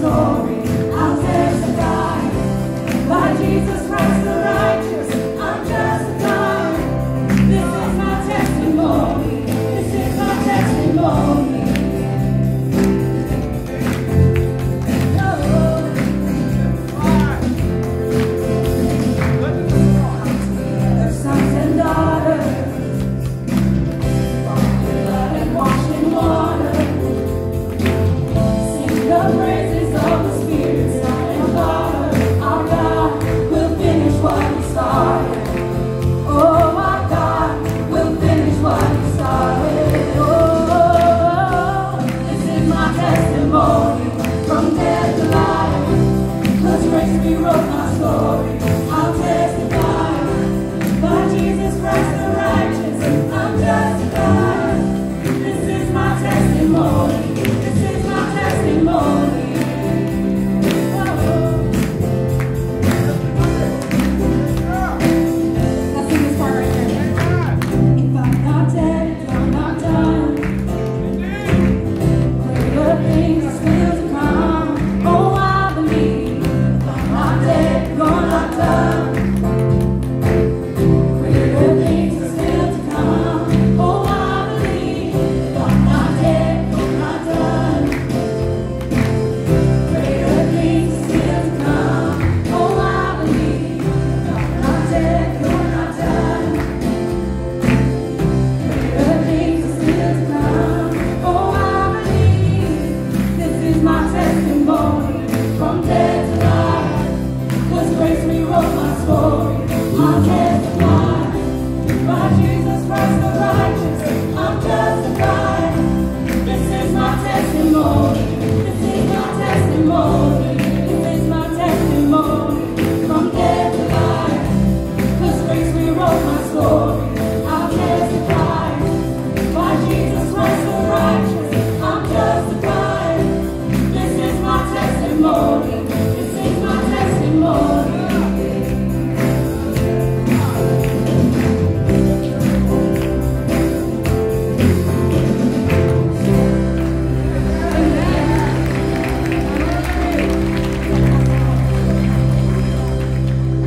속 things